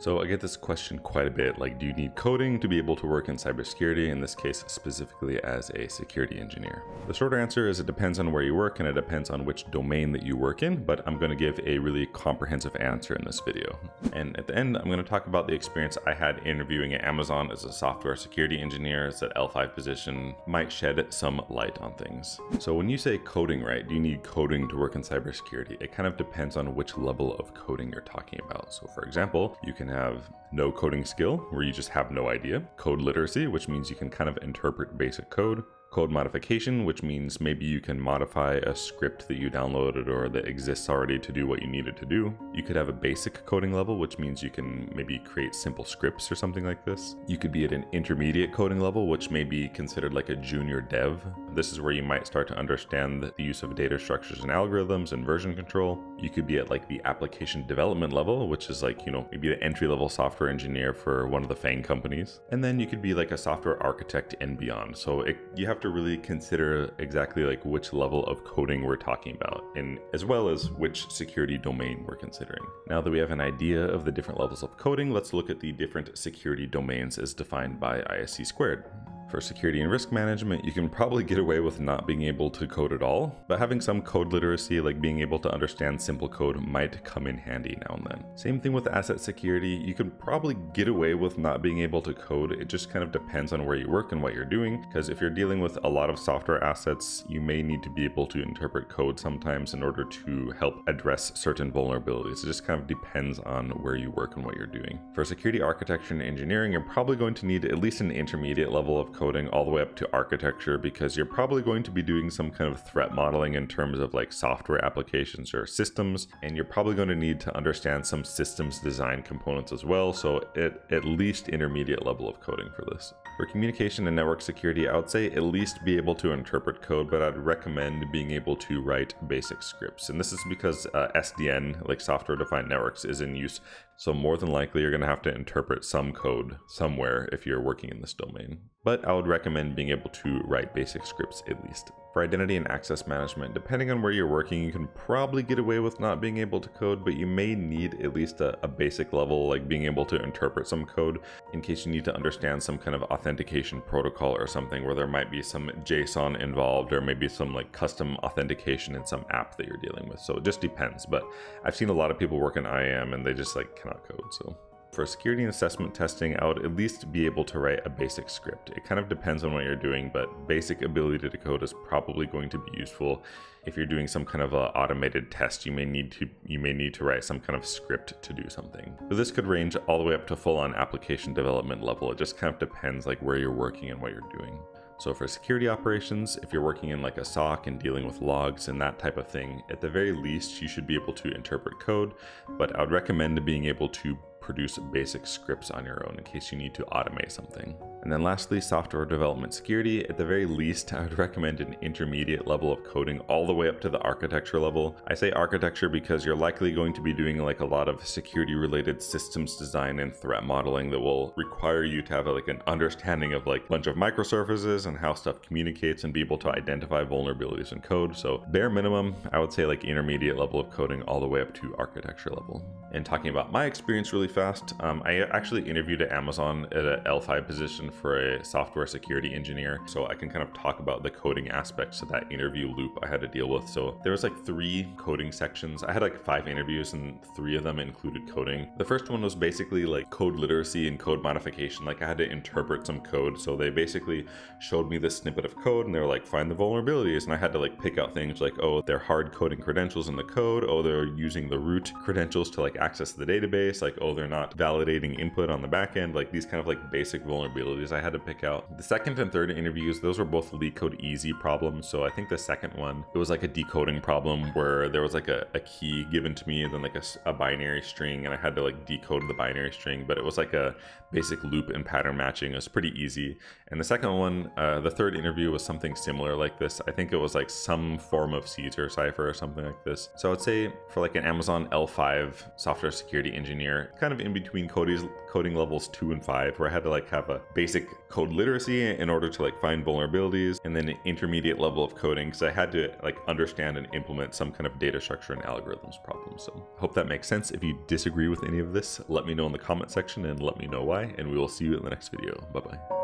So I get this question quite a bit, like do you need coding to be able to work in cybersecurity, in this case specifically as a security engineer? The short answer is it depends on where you work and it depends on which domain that you work in, but I'm going to give a really comprehensive answer in this video. And at the end, I'm going to talk about the experience I had interviewing at Amazon as a software security engineer as that L5 position might shed some light on things. So when you say coding, right, do you need coding to work in cybersecurity? It kind of depends on which level of coding you're talking about. So for example, you can can have no coding skill, where you just have no idea, code literacy, which means you can kind of interpret basic code, code modification, which means maybe you can modify a script that you downloaded or that exists already to do what you needed to do. You could have a basic coding level, which means you can maybe create simple scripts or something like this. You could be at an intermediate coding level, which may be considered like a junior dev. This is where you might start to understand the use of data structures and algorithms and version control. You could be at like the application development level, which is like, you know, maybe the entry level software engineer for one of the FANG companies. And then you could be like a software architect and beyond. So it, you have to really consider exactly like which level of coding we're talking about and as well as which security domain we're considering. Now that we have an idea of the different levels of coding, let's look at the different security domains as defined by ISC squared. For security and risk management, you can probably get away with not being able to code at all, but having some code literacy, like being able to understand simple code, might come in handy now and then. Same thing with asset security, you can probably get away with not being able to code. It just kind of depends on where you work and what you're doing, because if you're dealing with a lot of software assets, you may need to be able to interpret code sometimes in order to help address certain vulnerabilities. It just kind of depends on where you work and what you're doing. For security architecture and engineering, you're probably going to need at least an intermediate level of coding all the way up to architecture because you're probably going to be doing some kind of threat modeling in terms of like software applications or systems and you're probably going to need to understand some systems design components as well so at, at least intermediate level of coding for this. For communication and network security i would say at least be able to interpret code but i'd recommend being able to write basic scripts and this is because uh, sdn like software defined networks is in use so more than likely you're going to have to interpret some code somewhere if you're working in this domain. But I would recommend being able to write basic scripts at least. For identity and access management, depending on where you're working, you can probably get away with not being able to code, but you may need at least a, a, basic level, like being able to interpret some code in case you need to understand some kind of authentication protocol or something where there might be some JSON involved or maybe some like custom authentication in some app that you're dealing with. So it just depends. But I've seen a lot of people work in IAM and they just like cannot code. So for security and assessment testing, I would at least be able to write a basic script. It kind of depends on what you're doing, but basic ability to code is probably going to be useful. If you're doing some kind of a automated test, you may need to you may need to write some kind of script to do something. So this could range all the way up to full-on application development level. It just kind of depends like where you're working and what you're doing. So for security operations, if you're working in like a SOC and dealing with logs and that type of thing, at the very least, you should be able to interpret code, but I would recommend being able to produce basic scripts on your own in case you need to automate something. And then lastly, software development security. At the very least, I would recommend an intermediate level of coding all the way up to the architecture level. I say architecture because you're likely going to be doing like a lot of security related systems design and threat modeling that will require you to have like an understanding of like a bunch of microservices and how stuff communicates and be able to identify vulnerabilities in code. So bare minimum, I would say like intermediate level of coding all the way up to architecture level. And talking about my experience really fast, um, I actually interviewed at Amazon at an L5 position for a software security engineer. So I can kind of talk about the coding aspects of that interview loop I had to deal with. So there was like three coding sections. I had like five interviews and three of them included coding. The first one was basically like code literacy and code modification. Like I had to interpret some code. So they basically showed me this snippet of code and they were like, find the vulnerabilities. And I had to like pick out things like, oh, they're hard coding credentials in the code. Oh, they're using the root credentials to like access the database. Like, oh, they're not validating input on the back end. Like these kind of like basic vulnerabilities I had to pick out. The second and third interviews, those were both LeetCode easy problems. So I think the second one, it was like a decoding problem where there was like a, a key given to me and then like a, a binary string and I had to like decode the binary string, but it was like a basic loop and pattern matching. It was pretty easy. And the second one, uh, the third interview was something similar like this. I think it was like some form of Caesar cipher or something like this. So I would say for like an Amazon L5 software security engineer, kind of in between coding, coding levels two and five, where I had to like have a basic code literacy in order to like find vulnerabilities, and then an intermediate level of coding because I had to like understand and implement some kind of data structure and algorithms problem. So hope that makes sense. If you disagree with any of this, let me know in the comment section and let me know why, and we will see you in the next video. Bye bye.